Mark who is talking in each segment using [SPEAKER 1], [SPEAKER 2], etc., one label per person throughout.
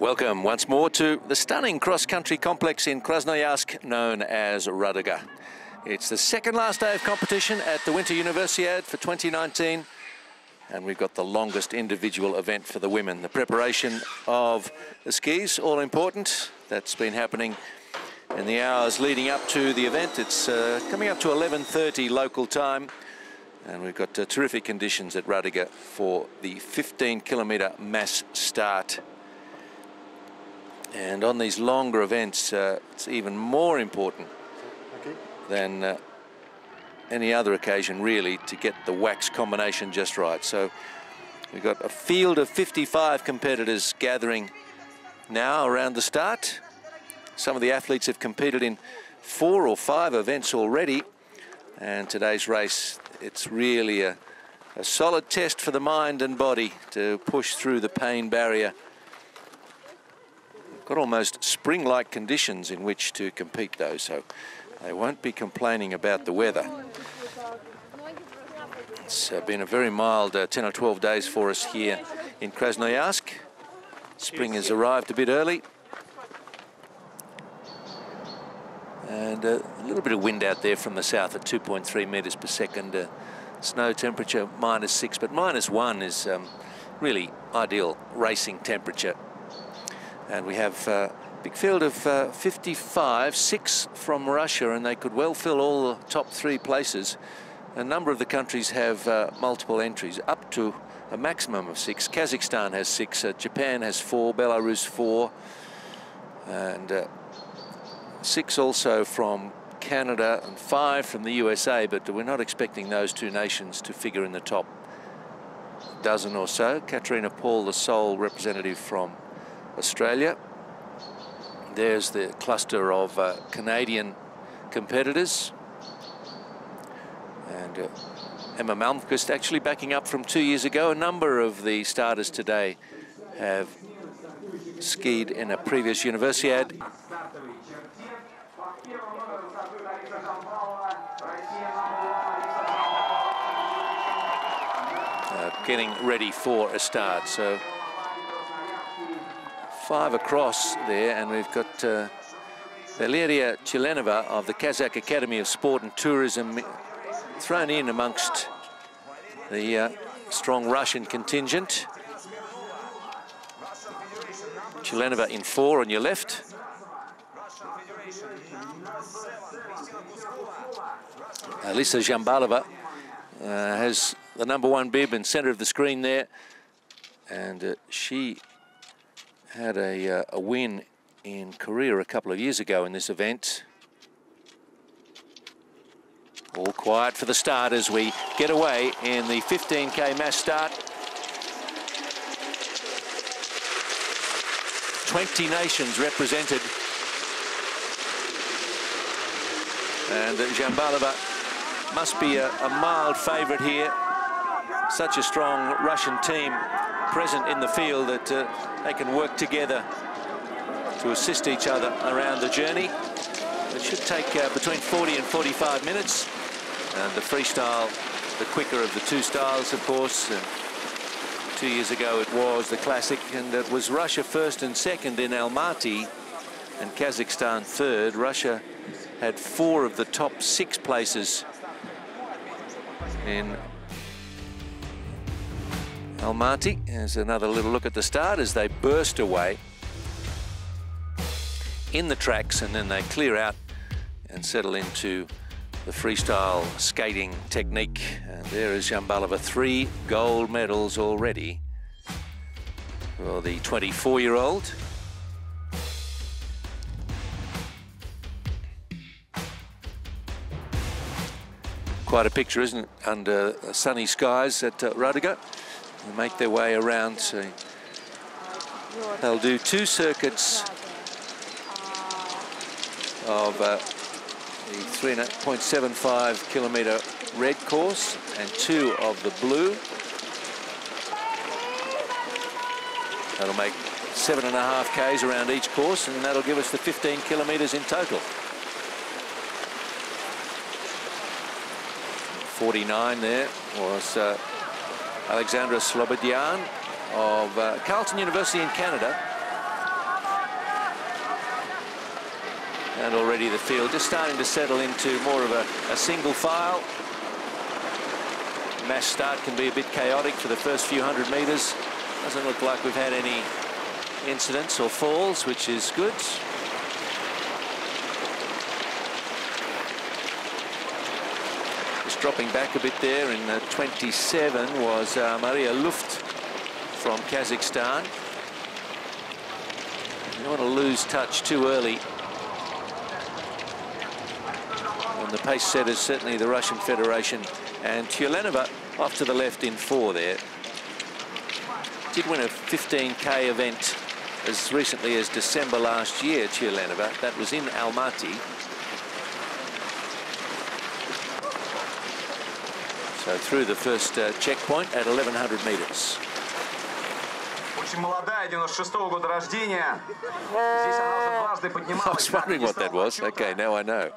[SPEAKER 1] Welcome once more to the stunning cross-country complex in Krasnoyarsk known as Raduga. It's the second last day of competition at the Winter Universiade for 2019 and we've got the longest individual event for the women. The preparation of the skis, all important. That's been happening in the hours leading up to the event. It's uh, coming up to 11.30 local time. And we've got uh, terrific conditions at Raduga for the 15 kilometre mass start. And on these longer events, uh, it's even more important okay. than uh, any other occasion, really, to get the wax combination just right. So we've got a field of 55 competitors gathering now around the start. Some of the athletes have competed in four or five events already. And today's race, it's really a, a solid test for the mind and body to push through the pain barrier got almost spring-like conditions in which to compete though, so they won't be complaining about the weather. It's uh, been a very mild uh, 10 or 12 days for us here in Krasnoyarsk. Spring has arrived a bit early. And uh, a little bit of wind out there from the south at 2.3 metres per second. Uh, snow temperature minus six, but minus one is um, really ideal racing temperature and we have a uh, big field of uh, 55, six from Russia, and they could well fill all the top three places. A number of the countries have uh, multiple entries, up to a maximum of six. Kazakhstan has six, uh, Japan has four, Belarus four, and uh, six also from Canada and five from the USA, but we're not expecting those two nations to figure in the top dozen or so. Katerina Paul, the sole representative from Australia. There's the cluster of uh, Canadian competitors. And uh, Emma Malmqvist actually backing up from two years ago. A number of the starters today have skied in a previous Universiade. Uh, getting ready for a start. So five across there, and we've got uh, Valeria Chilenova of the Kazakh Academy of Sport and Tourism thrown in amongst the uh, strong Russian contingent. Chilenova in four on your left. Alisa Zhambalova uh, has the number one bib in center of the screen there. And uh, she had a, uh, a win in Korea a couple of years ago in this event. All quiet for the start as we get away in the 15k mass start. 20 nations represented. And Zhambalova must be a, a mild favourite here. Such a strong Russian team present in the field that uh, they can work together to assist each other around the journey. It should take uh, between 40 and 45 minutes. And the freestyle, the quicker of the two styles, of course. And two years ago it was the classic, and it was Russia first and second in Almaty, and Kazakhstan third. Russia had four of the top six places in Almaty. There's another little look at the start as they burst away in the tracks and then they clear out and settle into the freestyle skating technique. And there is Zhambalova, three gold medals already for the 24-year-old. Quite a picture, isn't it, under sunny skies at uh, Raduga. Make their way around. So they'll do two circuits of uh, the 3.75 kilometre red course and two of the blue. That'll make seven and a half Ks around each course and that'll give us the 15 kilometres in total. 49 there was uh, Alexandra Slobodian of uh, Carleton University in Canada. And already the field just starting to settle into more of a, a single file. Mass start can be a bit chaotic for the first few hundred metres. Doesn't look like we've had any incidents or falls, which is good. Dropping back a bit there in the 27 was uh, Maria Luft from Kazakhstan. You don't want to lose touch too early. And the pace setters, certainly the Russian Federation. And Tchulenova off to the left in four there. Did win a 15k event as recently as December last year, Tchulenova. That was in Almaty. So through the first uh, checkpoint at 1100 metres.
[SPEAKER 2] Очень молодая, 96 -го года рождения. Здесь она уже дважды
[SPEAKER 1] I
[SPEAKER 2] поднималась.
[SPEAKER 1] was wondering what that was. Okay, now I know.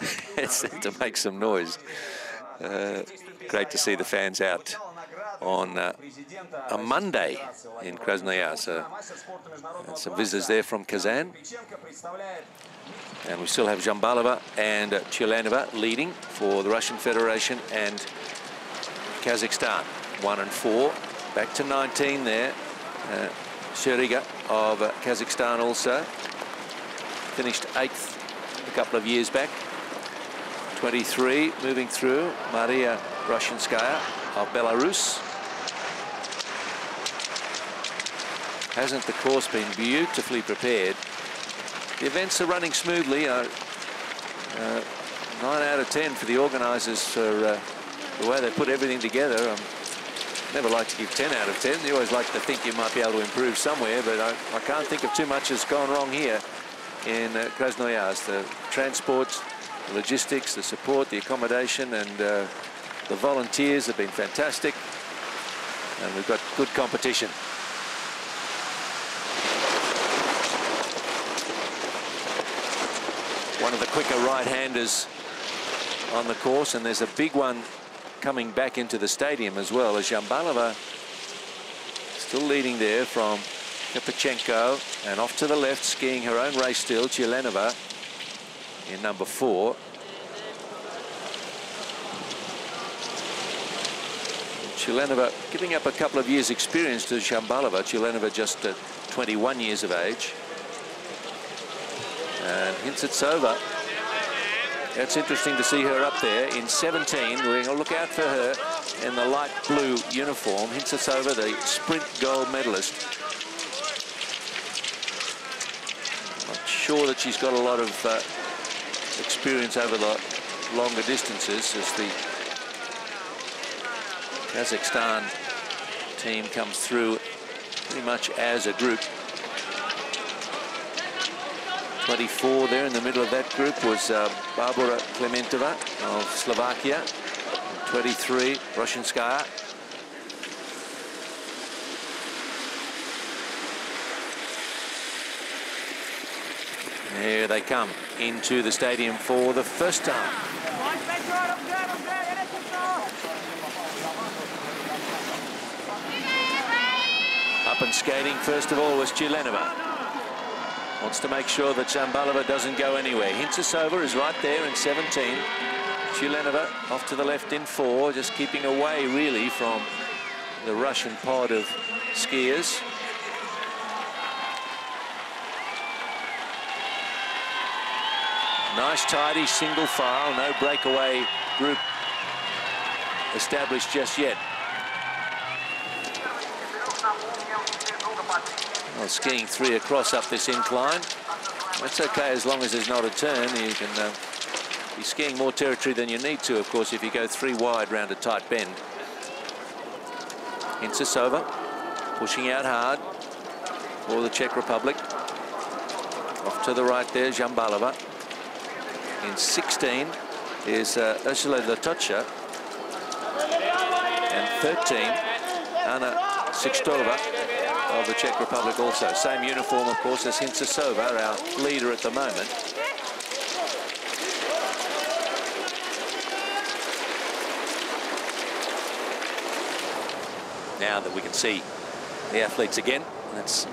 [SPEAKER 1] it's to make some noise. Uh, great to see the fans out on uh, a Monday in Krasnoyar. So some visitors there from Kazan. And we still have Zhambalova and uh, Tchulenova leading for the Russian Federation and Kazakhstan. One and four. Back to 19 there. Uh, Sheriga of uh, Kazakhstan also. Finished eighth a couple of years back. 23 moving through. Maria Rushinskaya of Belarus. Hasn't the course been beautifully prepared? The events are running smoothly. Uh, uh, 9 out of 10 for the organisers for uh, the way they put everything together. Um, never like to give 10 out of 10. You always like to think you might be able to improve somewhere, but I, I can't think of too much that's gone wrong here in uh, Krasnoyarsk. The transport, the logistics, the support, the accommodation, and uh, the volunteers have been fantastic. And we've got good competition. One of the quicker right-handers on the course, and there's a big one coming back into the stadium as well as Zhambalova still leading there from Kapachenko and off to the left skiing her own race still Tchulenova in number four. Tchulenova giving up a couple of years experience to Zhambalova Tchulenova just uh, 21 years of age. And Hintsitsova it's interesting to see her up there in 17. We're going to look out for her in the light blue uniform. Hintsitsova the sprint gold medalist. Not sure that she's got a lot of uh, experience over the longer distances as the Kazakhstan team comes through pretty much as a group. 24 there in the middle of that group was uh, Barbara Klementova of Slovakia. 23, Russian Rushinskaya. Here they come into the stadium for the first time. Up and skating first of all was Tchulenova. Wants to make sure that Zhambalova doesn't go anywhere. Hintsitsova is right there in 17. Tchulenova off to the left in four, just keeping away really from the Russian pod of skiers. Nice tidy single file, no breakaway group established just yet. Well, skiing three across up this incline. That's okay as long as there's not a turn. You can uh, be skiing more territory than you need to, of course, if you go three wide round a tight bend. Hintsitsova pushing out hard for the Czech Republic. Off to the right there, Zhambalova. In 16 is uh, Ursula Latocha. And 13, Anna Sixtova of the Czech Republic also. Same uniform, of course, as Hintsitsova, our leader at the moment. Now that we can see the athletes again, let's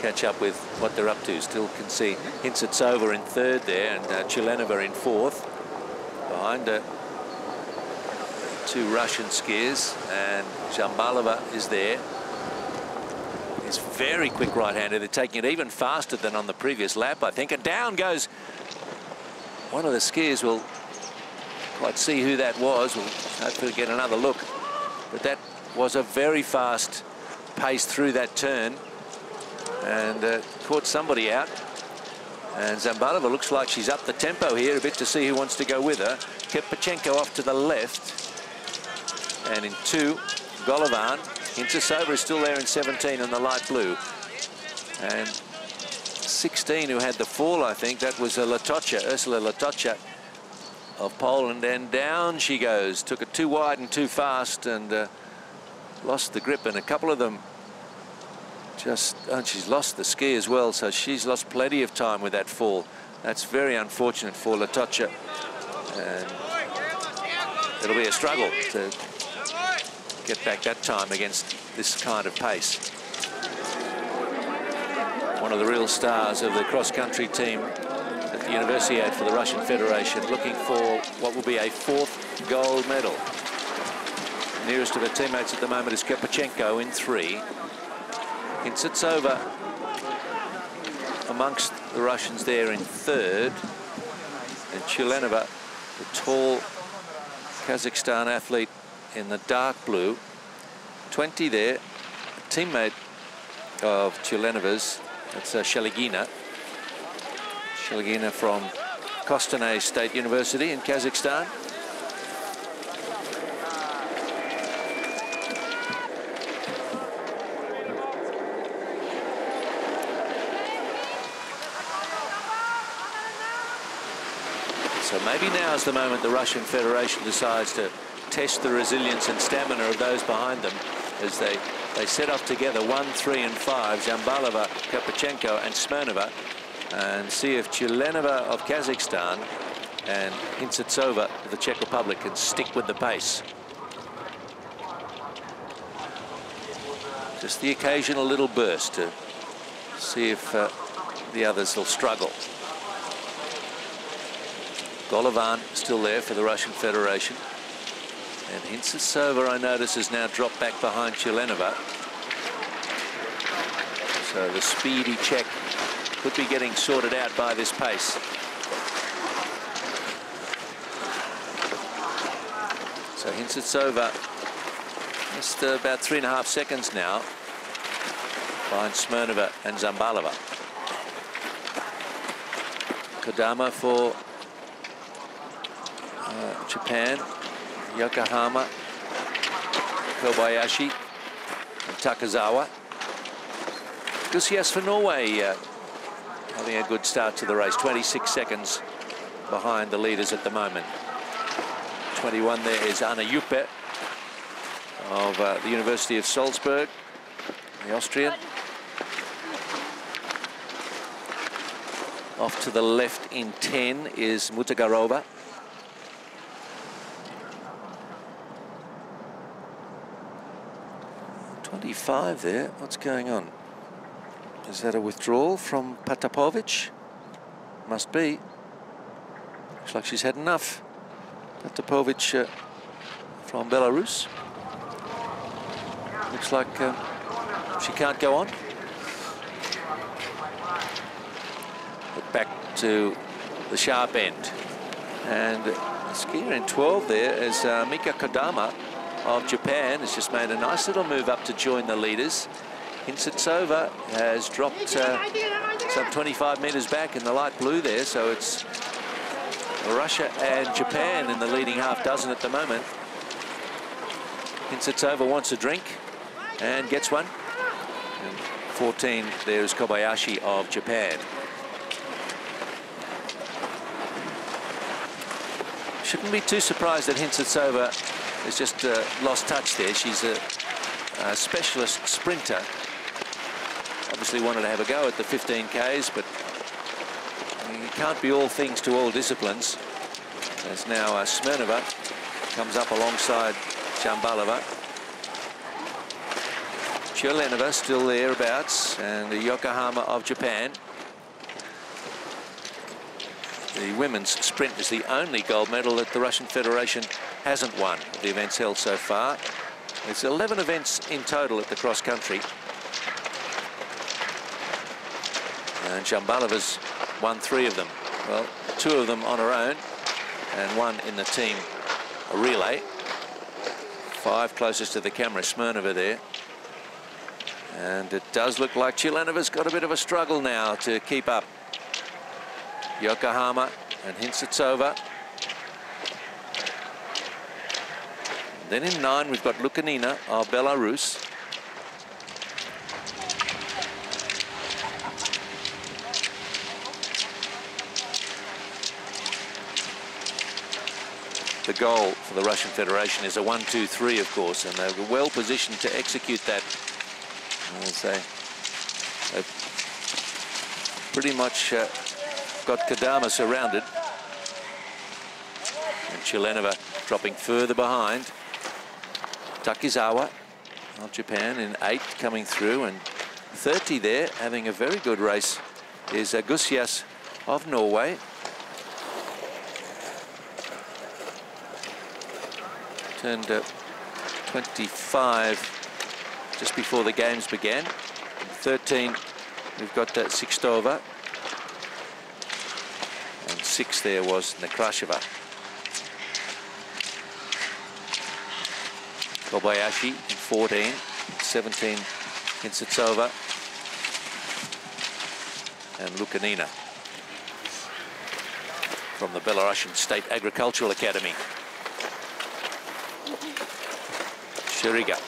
[SPEAKER 1] catch up with what they're up to. Still can see Hintsetsova in third there and uh, Chilenova in fourth. Behind her, two Russian skiers and Zhambalova is there. Very quick right-hander. They're taking it even faster than on the previous lap, I think. And down goes one of the skiers. We'll quite see who that was. We'll hopefully get another look. But that was a very fast pace through that turn and uh, caught somebody out. And Zhambalova looks like she's up the tempo here a bit to see who wants to go with her. Kepachenko off to the left. And in two, Golovan. Hintsetsova is still there in 17 in the light blue. And 16 who had the fall, I think. That was a Latocha, Ursula Latocha of Poland. And down she goes. Took it too wide and too fast and uh, lost the grip. And a couple of them just, and she's lost the ski as well, so she's lost plenty of time with that fall. That's very unfortunate for Latocha. And it'll be a struggle to get back that time against this kind of pace. One of the real stars of the cross-country team at the Universiade for the Russian Federation, looking for what will be a fourth gold medal. Nearest of her teammates at the moment is Kepachenko in three. Hintsetsova amongst the Russians there in third. And Chilenova, the tall Kazakhstan athlete in the dark blue. 20 there, a teammate of Chilenova's, that's uh, Shaligina. Shaligina from Kostanay State University in Kazakhstan. So maybe now is the moment the Russian Federation decides to test the resilience and stamina of those behind them as they, they set off together one, three and five, Zhambalova, Kepachenko and Smirnova and see if Chilenova of Kazakhstan and Hintsetsova of the Czech Republic can stick with the pace. Just the occasional little burst to see if uh, the others will struggle. Golovan still there for the Russian Federation. And Hintsetsova, I notice, has now dropped back behind Chilenova. So the speedy check could be getting sorted out by this pace. So Hintsetsova just uh, about three and a half seconds now behind Smirnova and Zhambalova. Kodama for uh, Japan, Yokohama, Kobayashi, and Takazawa. Gusias for Norway uh, having a good start to the race, 26 seconds behind the leaders at the moment. 21 there is Anna Juppe of uh, the University of Salzburg, the Austrian. Off to the left in 10 is Mutagarova. 25 there. What's going on? Is that a withdrawal from Patapovic? Must be. Looks like she's had enough. Patapovic uh, from Belarus. Looks like uh, she can't go on. But back to the sharp end. And skier in 12 there is uh, Mika Kodama of Japan has just made a nice little move up to join the leaders. Hintsetsova has dropped uh, some 25 metres back in the light blue there, so it's Russia and Japan in the leading half dozen at the moment. Hintsetsova wants a drink and gets one. And 14, there's Kobayashi of Japan. Shouldn't be too surprised that Hintsetsova has just uh, lost touch there. She's a, a, specialist sprinter. Obviously wanted to have a go at the 15Ks, but you can't be all things to all disciplines. As now uh, Smirnova comes up alongside Zhambalova. Chilenova still thereabouts, and the Yokohama of Japan. The women's sprint is the only gold medal that the Russian Federation hasn't won the events held so far. It's 11 events in total at the cross country. And Zhambalova's won three of them. Well, two of them on her own and one in the team relay. Five closest to the camera, Smirnova there. And it does look like Chilenova's got a bit of a struggle now to keep up. Yokohama and Hintsitsova. Then in nine, we've got Lukanina of Belarus. The goal for the Russian Federation is a 1-2-3, of course, and they're well positioned to execute that they've pretty much uh, got Kodama surrounded. And Chilenova dropping further behind. Takizawa of Japan in eight coming through and 30 there having a very good race is Agusias of Norway. Turned uh, 25 just before the games began. 13, we've got uh, Sixtova. And six there was Nekrasheva. Kobayashi in 14, 17 Hintsitsova and Lukanina from the Belarusian State Agricultural Academy. Shiriga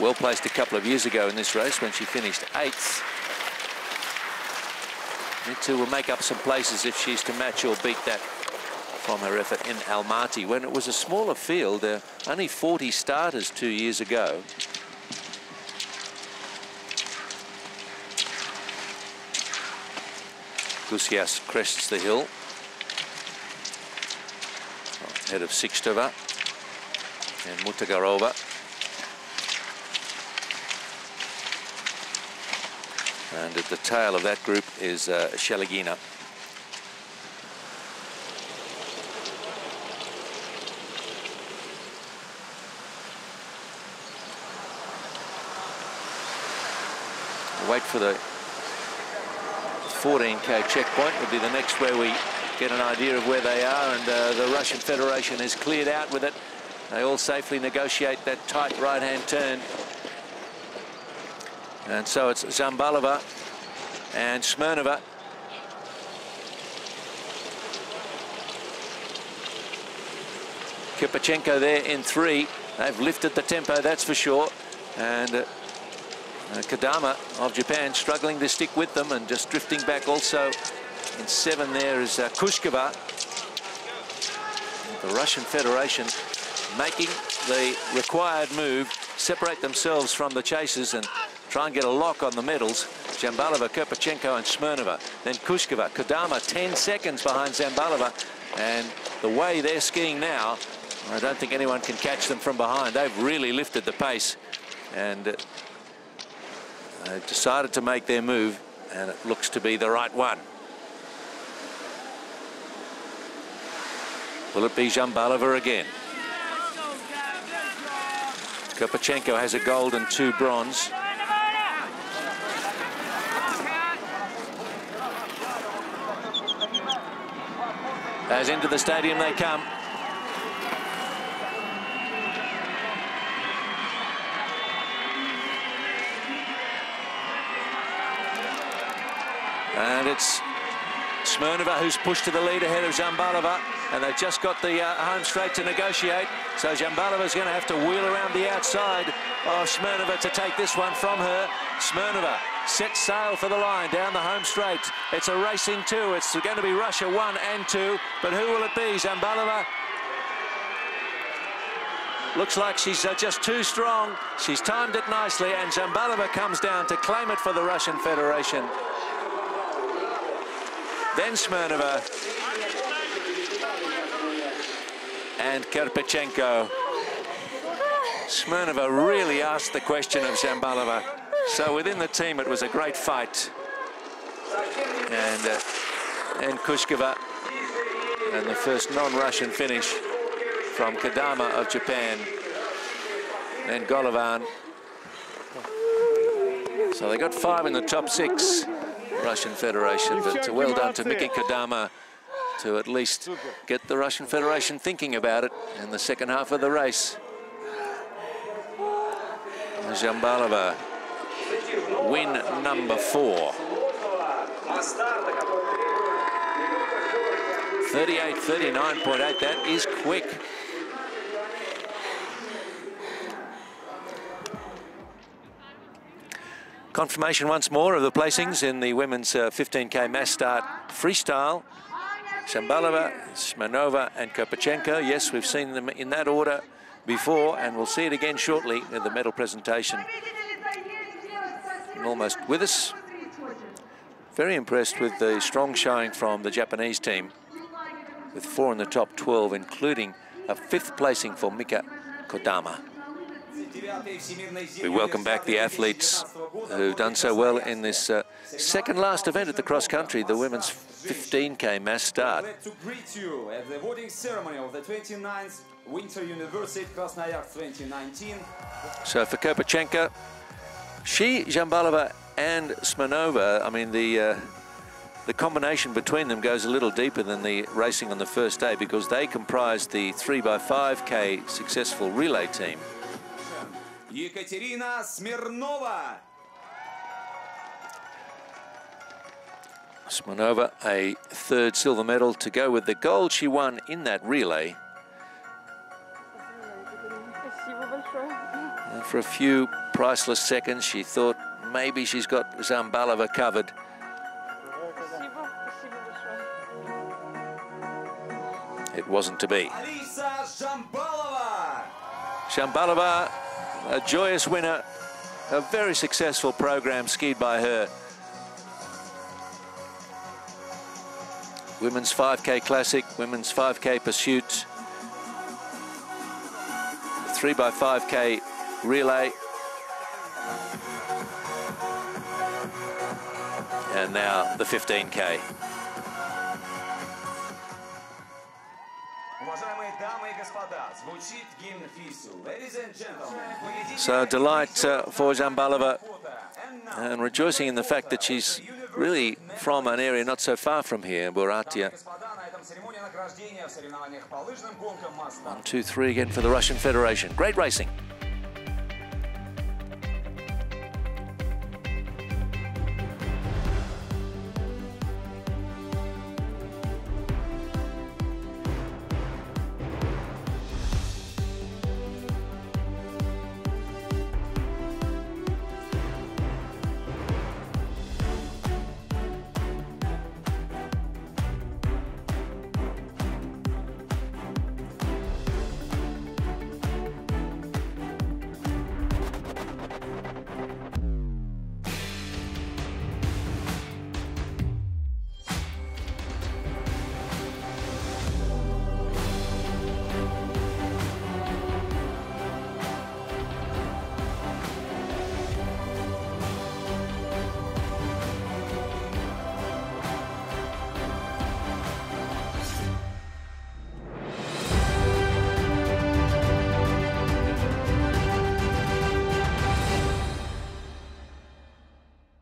[SPEAKER 1] well placed a couple of years ago in this race when she finished eighth. Need will make up some places if she's to match or beat that from her effort in Almaty when it was a smaller field, uh, only 40 starters two years ago. Gusias crests the hill. Head of Sixtova and Mutagarova. And at the tail of that group is uh, Shelegina. For the 14k checkpoint would be the next where we get an idea of where they are and uh, the Russian Federation has cleared out with it. They all safely negotiate that tight right-hand turn and so it's Zhambalova and Smirnova. Kirpichenko there in three. They've lifted the tempo, that's for sure. And uh, uh, Kodama of Japan struggling to stick with them and just drifting back also. In seven there is uh, Kushkova. The Russian Federation making the required move, separate themselves from the chasers and try and get a lock on the medals. Zhambalova, Kirpichenko and Smirnova. Then Kushkova, Kodama 10 seconds behind Zhambalova. And the way they're skiing now, I don't think anyone can catch them from behind. They've really lifted the pace. And uh, they've decided to make their move. And it looks to be the right one. Will it be Zhambalova again? Kirpichenko has a gold and two bronze. As into the stadium they come. And it's Smirnova who's pushed to the lead ahead of Zhambalova. And they've just got the uh, home straight to negotiate. So Zhambalova's going to have to wheel around the outside of Smirnova to take this one from her. Smirnova sets sail for the line down the home straight. It's a racing two. It's going to be Russia one and two. But who will it be? Zhambalova Looks like she's uh, just too strong. She's timed it nicely, and Zhambalova comes down to claim it for the Russian Federation. Then Smirnova. And Kirpichenko. Smirnova really asked the question of Dzhambalova. So within the team, it was a great fight. And, uh, and Kushkova, and the first non-Russian finish from Kodama of Japan. And Golovan. So they got five in the top six, Russian Federation. But uh, well done to Miki Kodama to at least get the Russian Federation thinking about it in the second half of the race. Dzhambalova, win number four. 38, 39.8, that is quick. Confirmation once more of the placings in the women's uh, 15k mass start freestyle. Dzhambalova, Smirnova and Kopachenko. Yes, we've seen them in that order before, and we'll see it again shortly in the medal presentation. And almost with us. Very impressed with the strong showing from the Japanese team, with four in the top 12, including a fifth placing for Mika Kodama. We welcome back the athletes who've done so well in this uh, second last event at the cross country, the women's 15k mass start.
[SPEAKER 3] To greet you at the voting ceremony of the 29th Winter Universiade Krasnoyarsk 2019.
[SPEAKER 1] So for Kopachenka, she, Zhambalova and Smirnova, I mean the uh, the combination between them goes a little deeper than the racing on the first day because they comprise the 3x5k successful relay team.
[SPEAKER 3] Екатерина Смирнова
[SPEAKER 1] Manova, a third silver medal to go with the gold she won in that relay. And for a few priceless seconds, she thought maybe she's got Zhambalova covered. It wasn't to be.
[SPEAKER 3] Shambalova.
[SPEAKER 1] Shambalova, a joyous winner, a very successful program skied by her. women's 5K classic, women's 5K pursuit, 3x5K relay. And now the 15K. So delight uh, for
[SPEAKER 3] Zhambalova and
[SPEAKER 1] rejoicing in the fact that she's really from an area not so far from here,
[SPEAKER 3] Buryatia.
[SPEAKER 1] One, two, three again for the Russian Federation. Great racing.